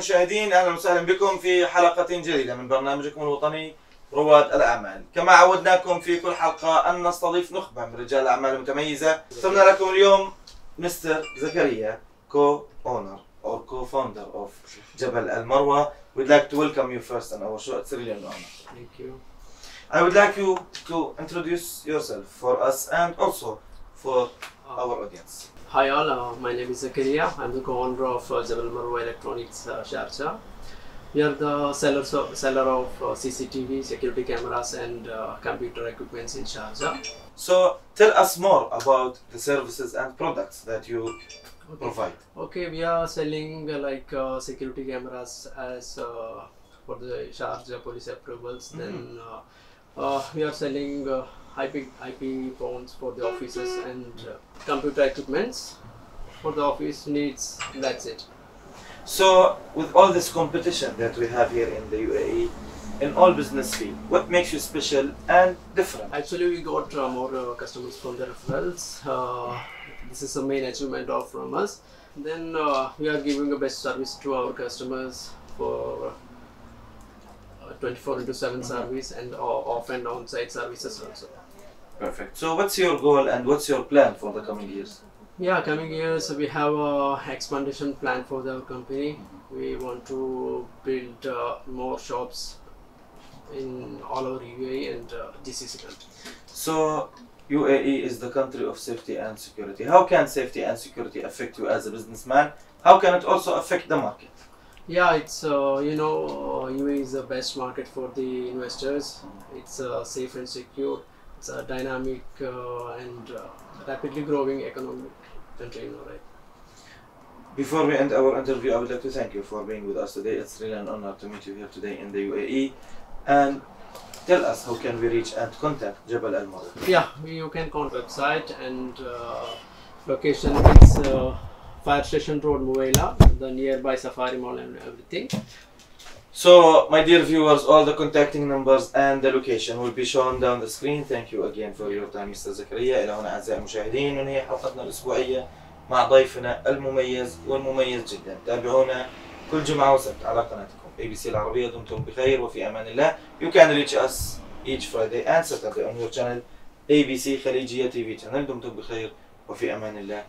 المشاهدين أهلا وسهلا بكم في حلقة جديدة من برنامجكم الوطني رواد الأعمال، كما عودناكم في كل حلقة أن نستضيف نخبة من رجال الأعمال المتميزة، اخترنا لكم اليوم مستر زكريا كو اونر or co-founder of جبل المروة. We'd like to welcome you first on our show. It's really an honor. Thank you. I would like you to introduce yourself for us and also for our audience. Hi all, uh, my name is Zakariya. I'm the co-owner of uh, Jabal Marwah Electronics uh, Sharjah. We are the sellers of, seller of uh, CCTV, security cameras and uh, computer equipments in Sharjah. So tell us more about the services and products that you Okay. provide. Okay, we are selling uh, like uh, security cameras as uh, for the Sharjah police approvals. Then uh, uh, we are selling uh, IP IP phones for the offices and uh, computer equipments for the office needs. That's it. So with all this competition that we have here in the UAE, in all business field, what makes you special and different? Actually, we got uh, more uh, customers from the referrals. Uh, this is the main achievement of from us. Then uh, we are giving the best service to our customers for uh, 24 into 7 service and uh, off and on site services also. Perfect. So what's your goal and what's your plan for the coming years? Yeah, coming years we have a expansion plan for the company. We want to build uh, more shops in all over UAE and uh, GCC countries. So UAE is the country of safety and security. How can safety and security affect you as a businessman? How can it also affect the market? Yeah, it's uh, you know uh, UAE is the best market for the investors. It's uh, safe and secure. It's a dynamic uh, and uh, rapidly growing economic country. Know, right? Before we end our interview, I would like to thank you for being with us today. It's really an honor to meet you here today in the UAE. And tell us how can we reach and contact Jabal Al Marwah? Yeah, you can contact website and uh, location is uh, Fire Station Road, Muwaila, the nearby Safari Mall and everything. So, my dear viewers, all the contacting numbers and the location will be shown down the screen. Thank you again for your time, Mr. زكريا. إلى هنا أعزائي المشاهدين ونهي حلقتنا الأسبوعية مع ضيفنا المميز والمميز جدا. تابعونا كل جمعة وسبت على قناتكم ABC العربية. دمتم بخير وفي أمان الله. You can reach us each Friday and Saturday on your channel ABC خليجية TV channel. دمتم بخير وفي أمان الله.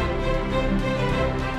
Thank you.